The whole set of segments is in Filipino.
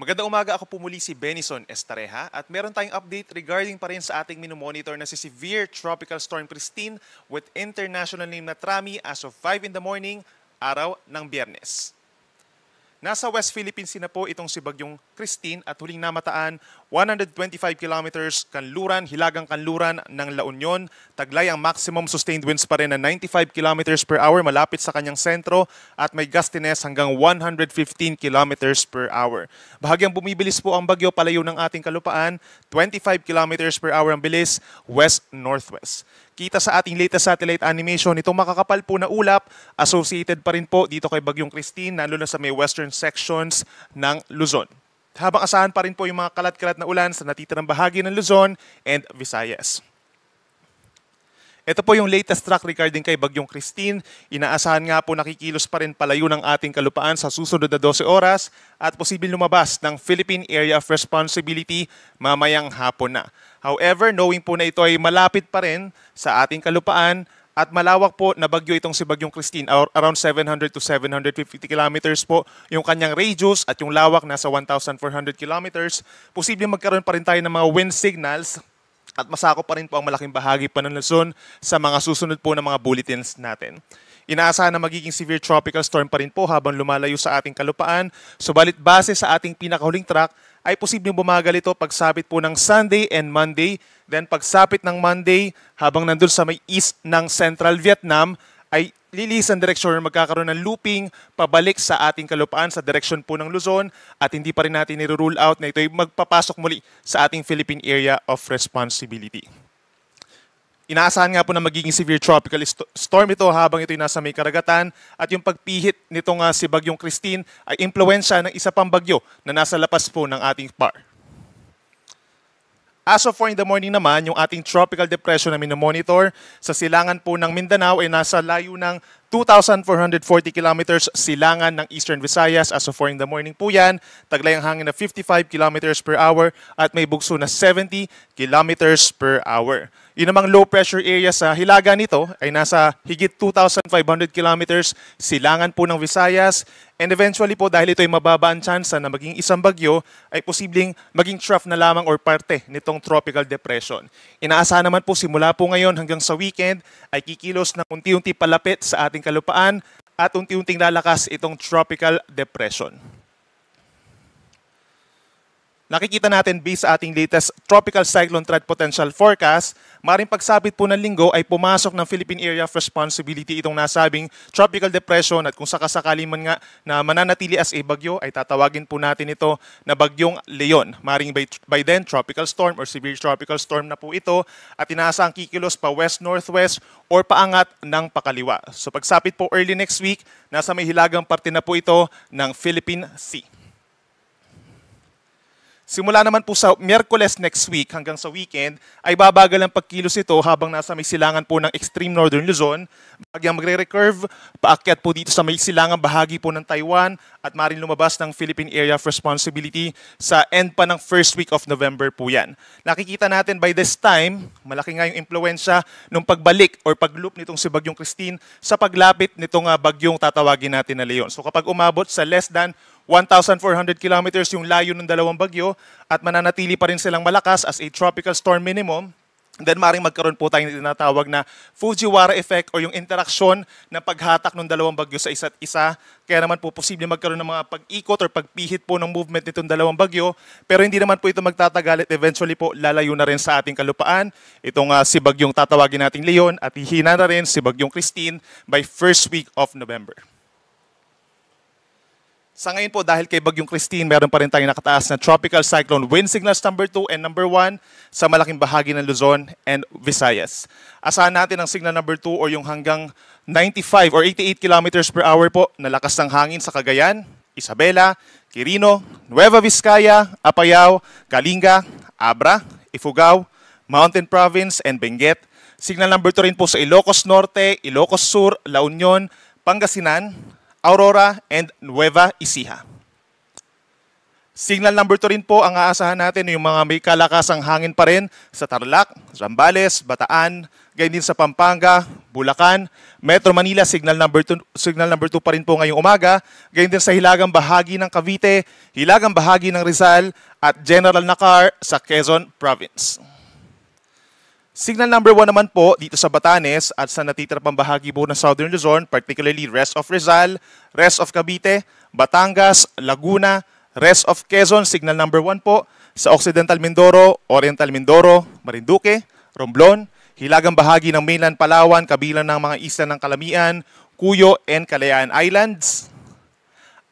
Magandang umaga, ako pumuli si Benison Estareja at meron tayong update regarding pa rin sa ating minomonitor na si Severe Tropical Storm Christine with international name na Trami as of 5 in the morning, araw ng biyernes. Nasa West Philippines na po itong si Bagyong Christine at huling namataan 125 kilometers kanluran, hilagang kanluran ng La Union. Taglay ang maximum sustained winds pa rin na 95 kilometers per hour malapit sa kanyang sentro at may gustiness hanggang 115 kilometers per hour. Bahagyang bumibilis po ang bagyo palayo ng ating kalupaan, 25 kilometers per hour ang bilis west-northwest kita sa ating latest satellite animation, itong makakapal po na ulap associated pa rin po dito kay Bagyong Christine, lalo na sa may western sections ng Luzon. Habang asahan pa rin po yung mga kalat-kalat na ulan sa natitirang bahagi ng Luzon and Visayas. Ito po yung latest track regarding kay Bagyong Christine. Inaasahan nga po nakikilos pa rin palayo ng ating kalupaan sa susunod na 12 oras at posibleng lumabas ng Philippine Area of Responsibility mamayang hapon na. However, knowing po na ito ay malapit pa rin sa ating kalupaan at malawak po na bagyo itong si Bagyong Christine, around 700 to 750 kilometers po yung kanyang radius at yung lawak nasa 1,400 kilometers. Posibleng magkaroon pa rin tayo ng mga wind signals at masakop pa rin po ang malaking bahagi pa ng Luzon sa mga susunod po ng mga bulletins natin. Inaasahan na magiging severe tropical storm pa rin po habang lumalayo sa ating kalupaan. Subalit base sa ating pinakahuling track, ay posibleng bumagal ito pagsapit po ng Sunday and Monday. Then pagsapit ng Monday, habang nandun sa may east ng Central Vietnam, ay lilisan direksyon magkakaroon ng looping pabalik sa ating kalupaan sa direksyon po ng Luzon at hindi pa rin natin nire-rule out na ito ay magpapasok muli sa ating Philippine Area of Responsibility. Inaasahan nga po na magiging severe tropical storm ito habang ito ay nasa may karagatan at yung pagpihit nitong uh, si Bagyong Christine ay impluensya ng isa pang bagyo na nasa lapas po ng ating par. As of 4 in the morning naman, yung ating tropical depression na minomonitor sa silangan po ng Mindanao ay nasa layo ng 2,440 kilometers silangan ng Eastern Visayas. As of 4 in the morning po yan, taglay ang hangin na 55 kilometers per hour at may bugso na 70 kilometers per hour. Yun namang low pressure area sa hilaga nito ay nasa higit 2,500 kilometers silangan po ng Visayas. And eventually po dahil ito ay mababa ang chance na maging isang bagyo ay posibleng maging trough na lamang or parte nitong tropical depression. Inaasahan naman po simula po ngayon hanggang sa weekend ay kikilos na unti-unti palapit sa ating kalupaan at unti-unting lalakas itong tropical depression. Nakikita natin based sa ating latest Tropical Cyclone Threat Potential Forecast, maring pagsabit po ng linggo ay pumasok ng Philippine Area of Responsibility itong nasabing tropical depression at kung sakasakali man nga na mananatili as a bagyo ay tatawagin po natin ito na bagyong Leon. Maring by, by then tropical storm or severe tropical storm na po ito at inaasang kikilos pa west-northwest or paangat ng pakaliwa. So pagsapit po early next week, nasa may hilagang parte na po ito ng Philippine Sea. Simula naman po sa Miyerkules next week hanggang sa weekend, ay babagal ang pagkilos ito habang nasa may silangan po ng extreme northern Luzon. Bagyang magre-recurve, paakyat po dito sa may silangan bahagi po ng Taiwan at marin lumabas ng Philippine Area of Responsibility sa end pa ng first week of November po yan. Nakikita natin by this time, malaki nga yung impluensya nung pagbalik or pagloop nitong si Bagyong Christine sa paglapit nitong uh, bagyong tatawagin natin na Leon. So kapag umabot sa less than 1,400 kilometers yung layo ng dalawang bagyo at mananatili pa rin silang malakas as a tropical storm minimum, then maring magkaroon po tayong tinatawag na Fujiwara effect o yung interaksyon ng paghatak ng dalawang bagyo sa isa't isa. Kaya naman po posible magkaroon ng mga pag-ikot or pagpihit po ng movement nitong dalawang bagyo. Pero hindi naman po ito magtatagal at eventually po lalayo na rin sa ating kalupaan. Itong uh, si bagyong tatawagin nating Leon at hihina na rin si bagyong Christine by first week of November. Sa ngayon po, dahil kay Bagyong Christine, meron pa rin tayong nakataas na tropical cyclone wind signals number 2 and number 1 sa malaking bahagi ng Luzon and Visayas. Asahan natin ang signal number 2 or yung hanggang 95 or 88 kilometers per hour po na lakas ng hangin sa Cagayan, Isabela, Quirino, Nueva Vizcaya, Apayao, Kalinga, Abra, Ifugao, Mountain Province, and Benguet. Signal number 2 rin po sa Ilocos Norte, Ilocos Sur, La Union, Pangasinan, Aurora, and Nueva Ecija. Signal number 2 rin po ang aasahan natin yung mga may kalakasang hangin pa rin sa Tarlac, Zambales, Bataan, gayon din sa Pampanga, Bulacan, Metro Manila, signal number 2, signal number 2 pa rin po ngayong umaga, gayon din sa hilagang bahagi ng Cavite, hilagang bahagi ng Rizal, at General Nakar sa Quezon Province. Signal number 1 naman po dito sa Batanes at sa natitira pang bahagi po ng Southern Luzon, particularly rest of Rizal, rest of Cavite, Batangas, Laguna, Rest of Quezon, signal number 1 po. Sa Occidental Mindoro, Oriental Mindoro, Marinduque, Romblon, hilagang bahagi ng mainland Palawan, kabilang ng mga isla ng Kalamian, Cuyo, and Kalayaan Islands.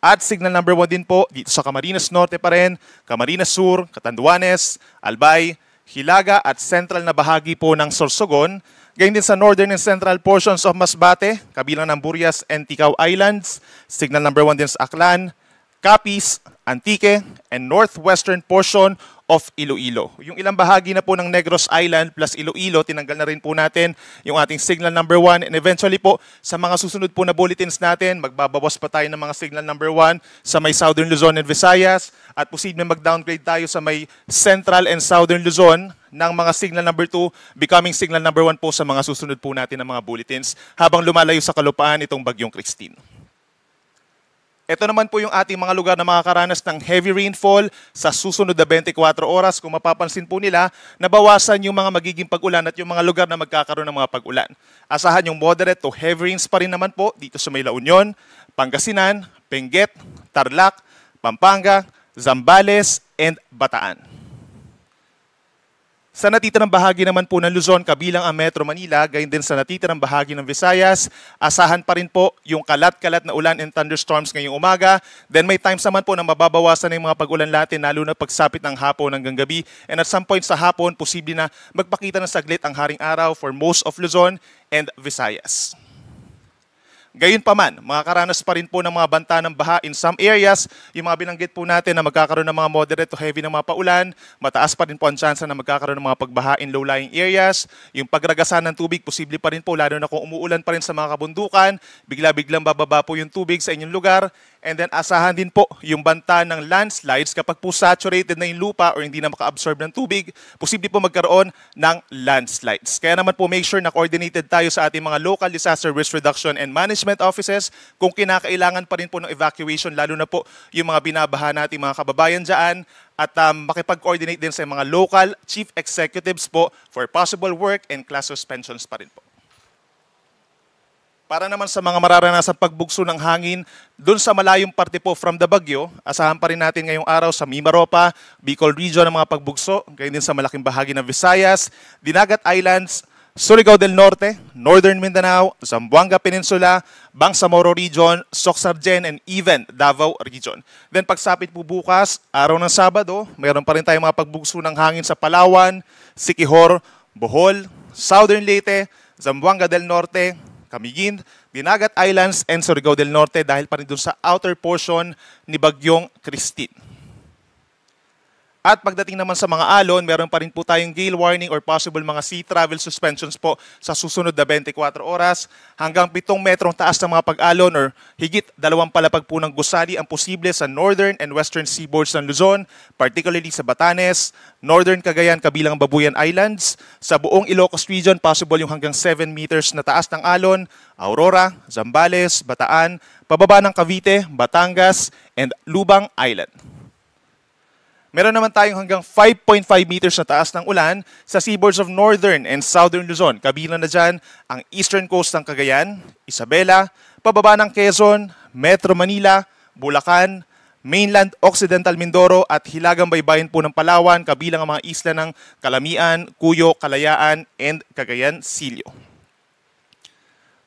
At signal number 1 din po dito sa Camarines Norte pa rin, Camarines Sur, Catanduanes, Albay, Hilaga at central na bahagi po ng Sorsogon. Gayun din sa northern and central portions of Masbate, kabilang ng Burias and Ticao Islands. Signal number 1 din sa Aklan, Capiz, Antique, and northwestern portion of Iloilo. Yung ilang bahagi na po ng Negros Island plus Iloilo, tinanggal na rin po natin yung ating signal number 1 and eventually po sa mga susunod po na bulletins natin, magbabawas pa tayo ng mga signal number 1 sa may Southern Luzon and Visayas at posible mag-downgrade tayo sa may Central and Southern Luzon ng mga signal number 2 becoming signal number 1 po sa mga susunod po natin ng mga bulletins habang lumalayo sa kalupaan itong bagyong Christine. Ito naman po yung ating mga lugar na makakaranas ng heavy rainfall sa susunod na 24 oras. Kung mapapansin po nila, nabawasan yung mga magiging pag-ulan at yung mga lugar na magkakaroon ng mga pag-ulan. Asahan yung moderate to heavy rains pa rin naman po dito sa May La Union, Pangasinan, Benguet, Tarlac, Pampanga, Zambales, and Bataan. Sa natitirang bahagi naman po ng Luzon, kabilang ang Metro Manila, gayon din sa natitirang bahagi ng Visayas, asahan pa rin po yung kalat-kalat na ulan and thunderstorms ngayong umaga. Then may times naman po na mababawasan ng mga pag-ulan natin, lalo na pagsapit ng hapon hanggang gabi. And at some point sa hapon, posible na magpakita ng saglit ang haring araw for most of Luzon and Visayas. Gayunpaman, makakaranas pa rin po ng mga banta ng baha in some areas. Yung mga binanggit po natin na magkakaroon ng mga moderate to heavy ng mga paulan, mataas pa rin po ang chance na magkakaroon ng mga pagbaha in low-lying areas. Yung pagragasan ng tubig, posible pa rin po, lalo na kung umuulan pa rin sa mga kabundukan, bigla-biglang bababa po yung tubig sa inyong lugar. And then asahan din po yung banta ng landslides kapag po saturated na yung lupa or hindi na maka-absorb ng tubig, posible po magkaroon ng landslides. Kaya naman po make sure na coordinated tayo sa ating mga local disaster risk reduction and management offices kung kinakailangan pa rin po ng evacuation, lalo na po yung mga binabaha nating mga kababayan dyan at um, makipag-coordinate din sa mga local chief executives po for possible work and class suspensions pa rin po. Para naman sa mga mararanasan pagbugso ng hangin, doon sa malayong parte po from the Bagyo, asahan pa rin natin ngayong araw sa Mimaropa, Bicol Region ang mga pagbugso, gayon din sa malaking bahagi ng Visayas, Dinagat Islands, Surigao del Norte, Northern Mindanao, Zamboanga Peninsula, Bangsamoro Region, Soxargen, and even Davao Region. Then pagsapit po bukas, araw ng Sabado, mayroon pa rin tayong mga pagbugso ng hangin sa Palawan, Sikihor, Bohol, Southern Leyte, Zamboanga del Norte, Camiguin, Dinagat Islands, and Surigao del Norte dahil pa rin dun sa outer portion ni Bagyong Christine. At pagdating naman sa mga alon, meron pa rin po tayong gale warning or possible mga sea travel suspensions po sa susunod na 24 oras. Hanggang 7 metrong taas ng mga pag-alon or higit dalawang palapag po ng gusali ang posible sa northern and western seaboards ng Luzon, particularly sa Batanes, northern Cagayan kabilang Babuyan Islands. Sa buong Ilocos region, possible yung hanggang 7 meters na taas ng alon, Aurora, Zambales, Bataan, pababa ng Cavite, Batangas, and Lubang Island. Meron naman tayong hanggang 5.5 meters na taas ng ulan sa seaboards of northern and southern Luzon. Kabilang na dyan ang eastern coast ng Cagayan, Isabela, pababa ng Quezon, Metro Manila, Bulacan, mainland Occidental Mindoro at hilagang baybayin po ng Palawan, kabilang ang mga isla ng Kalamian, Cuyo, Kalayaan, and Cagayan, Silio.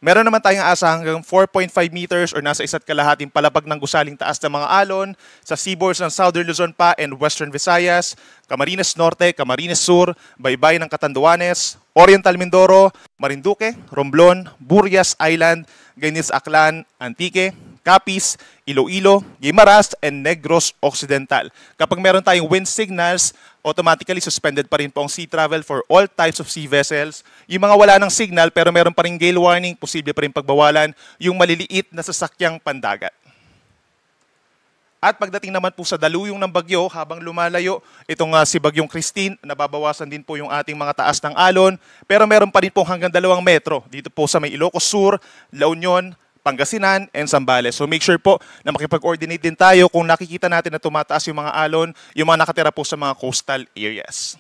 Meron naman tayong asa hanggang 4.5 meters or nasa isa't kalahating palapag ng gusaling taas ng mga alon sa seaboards ng Southern Luzon pa and Western Visayas, Camarines Norte, Camarines Sur, Baybay ng Catanduanes, Oriental Mindoro, Marinduque, Romblon, Burias Island, Gainis Aklan, Antique, Capiz, Iloilo, Guimaras, and Negros Occidental. Kapag meron tayong wind signals, automatically suspended pa rin po ang sea travel for all types of sea vessels. Yung mga wala ng signal pero meron pa rin gale warning, posible pa rin pagbawalan yung maliliit na sasakyang pandagat. At pagdating naman po sa daluyong ng bagyo, habang lumalayo itong ah, si Bagyong Christine, nababawasan din po yung ating mga taas ng alon. Pero meron pa rin po hanggang dalawang metro dito po sa may Ilocos Sur, La Union, Pangasinan, and Zambales. So make sure po na makipag-coordinate din tayo kung nakikita natin na tumataas yung mga alon, yung mga nakatira po sa mga coastal areas.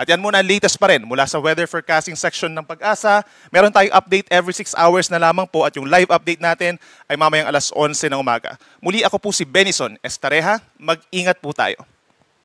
At yan muna latest pa rin mula sa weather forecasting section ng Pag-asa. Meron tayong update every 6 hours na lamang po at yung live update natin ay mamayang alas 11 ng umaga. Muli ako po si Benison Estareja. Mag-ingat po tayo.